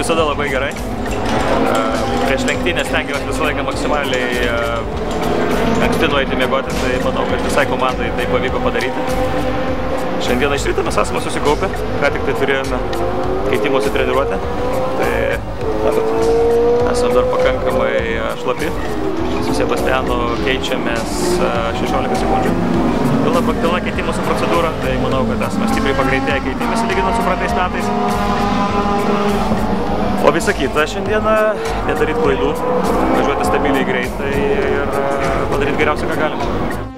visada labai gerai. Prieš lenktynę stengiamės visą laiką maksimaliai anksti nueiti miegoti, tai manau, kad visai komandai tai pavyko padaryti. Šiandieną iš ryto mes esame susikaupę, ką tik tai turėjome keitimosi treniruotę. Tai matot, esame dar pakankamai šlapi. Su Sebastianu keičiamės 16 sekundžių. Pilna, pilna keitimosi procedūra, tai manau, kad esame stipriai pagreitėję keitimėsi lyginant su praeitais metais. O visa kita šiandieną nedaryti klaidų, važiuoti stabiliai greitai ir padaryti geriausia, ką galime.